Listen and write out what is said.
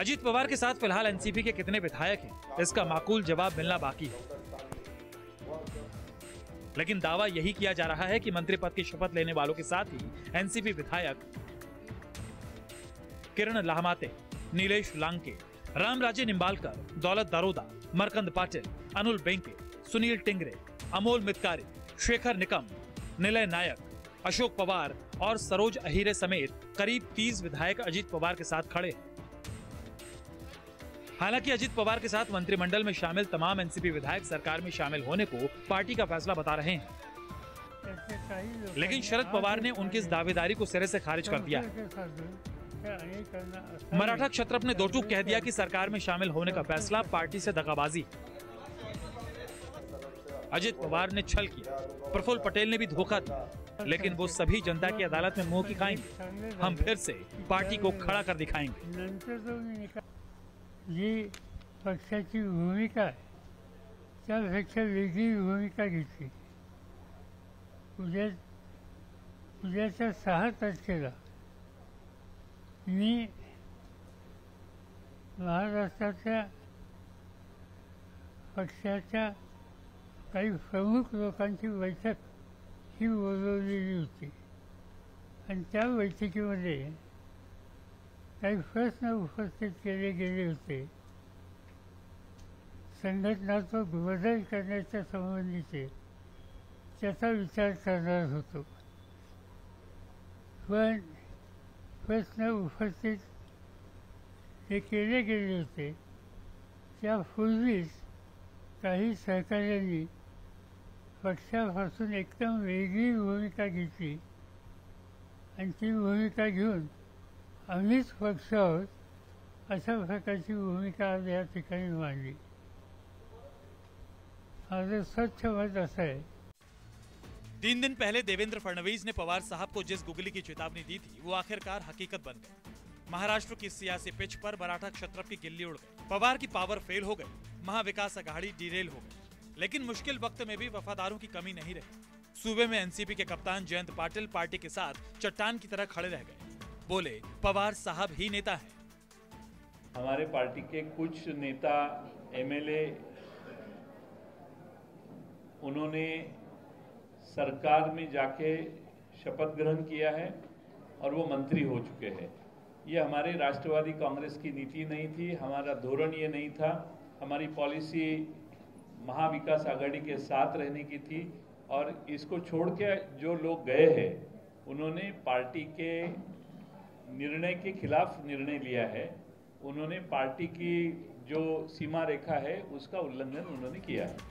अजीत पवार के साथ फ़िलहाल एनसीपी के कितने विधायक हैं? इसका माकूल जवाब मिलना बाकी है। लेकिन दावा यही किया जा रहा है कि मंत्री पद की शपथ लेने वालों के साथ ही एनसीपी विधायक किरण लाहमाते, नीलेश लांके, रामराजे निम्बालकर दौलत दारोदा, मरकंद पाटिल, अनुल बेंके, सुनील टिंगरे, अमोल मितकारी, शेखर निकम, निलय नायक, अशोक पवार और सरोज अहिरे समेत करीब 30 विधायक अजीत पवार के साथ खड़े हैं। हालाँकि अजीत पवार के साथ मंत्रिमंडल में शामिल तमाम एनसीपी विधायक सरकार में शामिल होने को पार्टी का फैसला बता रहे हैं। लेकिन शरद पवार ने उनकी इस दावेदारी को सिरे से खारिज कर दिया। मराठा क्षत्रप ने दो टूक कह दिया कि सरकार में शामिल होने का फैसला पार्टी से दगाबाजी अजित पवार ने छल किया। प्रफुल्ल पटेल ने भी धोखा दिया। लेकिन वो सभी जनता की अदालत में मुँह की खाएँगे। हम फिर से पार्टी को खड़ा कर दिखाएँगे। जी पक्षाची भूमिका आहे त्यापेक्षा वेगळी भूमिका घेतली. उद्या उद्याच्या सहा तारखेला मी महाराष्ट्राच्या पक्षाच्या काही प्रमुख लोकांची बैठक ही बोलवलेली होती. आणि त्या बैठकीमध्ये काही प्रश्न उपस्थित केले गेले होते. संघटनात्मक बदल करण्याच्या संबंधीचे त्याचा विचार करणार होतो. पण प्रश्न उपस्थित जे केले गेले होते. त्यापूर्वीच काही सहकार्यांनी पक्षापासून एकदम वेगळी भूमिका घेतली. आणि ती भूमिका घेऊन पक्ष आहोत अशा प्रकारची भूमिका या ठिकाणी मांडली स्वच्छ मत असं आहे तीन दिन पहले देवेंद्र फडणवीस ने पवार साहब को जिस गुगली की चेतावनी दी थी, वो आखिरकार हकीकत बन गई। महाराष्ट्र की सियासी पिच पर मराठा क्षत्रप की गिल्ली उड़ गई। पवार की पावर फेल हो गई, महाविकास अघाड़ी डिरेल हो गई। लेकिन मुश्किल वक्त में भी वफादारों की कमी नहीं रही। सूबे में एनसीपी के कप्तान जयंत पाटिल पार्टी के साथ चट्टान की तरह खड़े रह गए। बोले, पवार साहब ही नेता हैं। हमारे पार्टी के कुछ नेता, एमएलए, उन्होंने सरकार में जाके शपथ ग्रहण किया है और वो मंत्री हो चुके हैं। ये हमारे राष्ट्रवादी कांग्रेस की नीति नहीं थी, हमारा धोरण ये नहीं था। हमारी पॉलिसी महाविकास आघाड़ी के साथ रहने की थी और इसको छोड़ के जो लोग गए हैं, उन्होंने पार्टी के निर्णय के खिलाफ निर्णय लिया है, उन्होंने पार्टी की जो सीमा रेखा है, उसका उल्लंघन उन्होंने किया है।